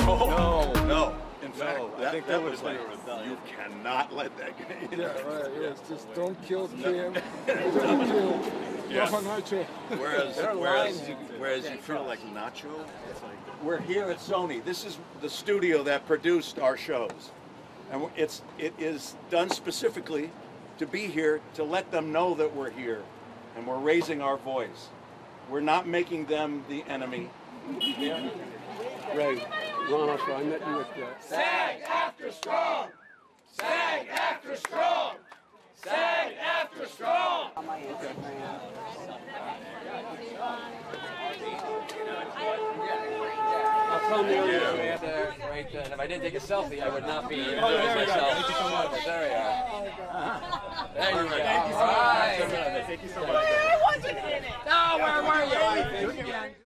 No. No. In fact, No, I that, think that that was would've like, rebellion. you cannot let that guy in. Yeah, right. Yes, just don't kill Kim. don't kill Yeah. Rafa Nacho. Whereas, whereas, you can- whereas you feel like Nacho, we're here at Sony. This is the studio that produced our shows, and it's it is done specifically to be here to let them know that we're here, and we're raising our voice. We're not making them the enemy. Right. Ron Oscar, I met you at the. SAG-AFTRA strong! SAG-AFTRA strong! SAG-AFTRA strong! I'll tell Neil you have to wait, uh, and if I didn't take a selfie, I would not be enjoying there we go. myself. Thank you so much. There we are. There you go. Thank you so much. right. Thank you so much.